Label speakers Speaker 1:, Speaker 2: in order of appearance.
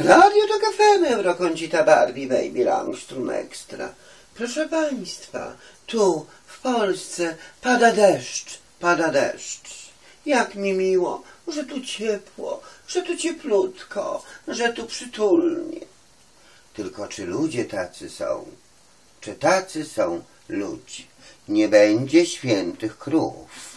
Speaker 1: Radio to kafene Eurocondita Barbie Baby Langstrom Extra. Proszę Państwa, tu w Polsce pada deszcz, pada deszcz. Jak mi miło, że tu ciepło, że tu cieplutko, że tu przytulnie. Tylko czy ludzie tacy są? Czy tacy są ludzie? Nie będzie świętych krów.